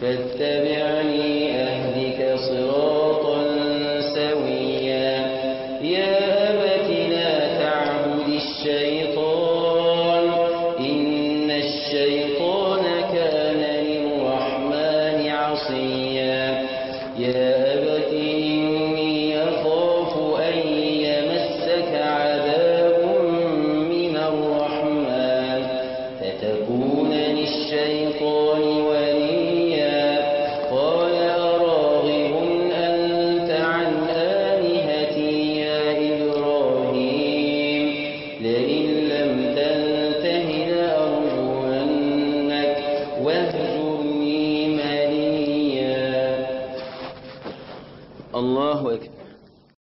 فاتبعني أهلك صراطا سويا. يا أبت لا تعبد الشيطان. إن الشيطان كان للرحمن عصيا. يا الله أكبر.